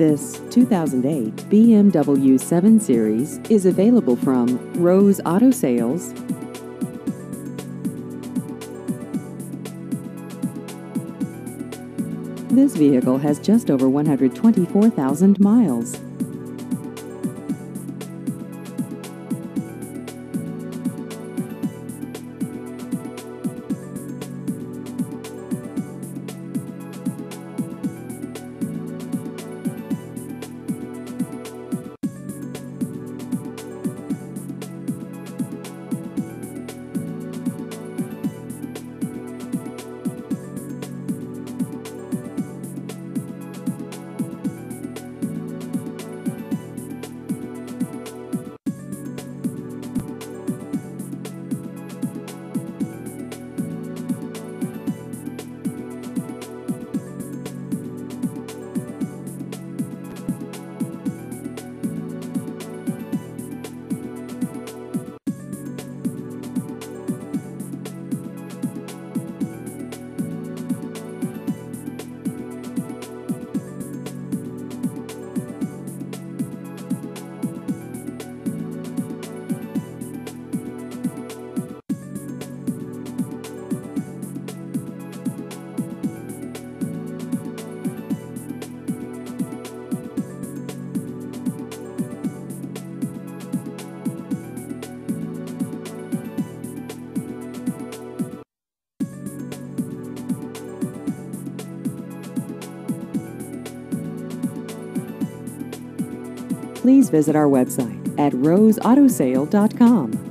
This 2008 BMW 7 Series is available from Rose Auto Sales. This vehicle has just over 124,000 miles. Please visit our website at roseautosale.com.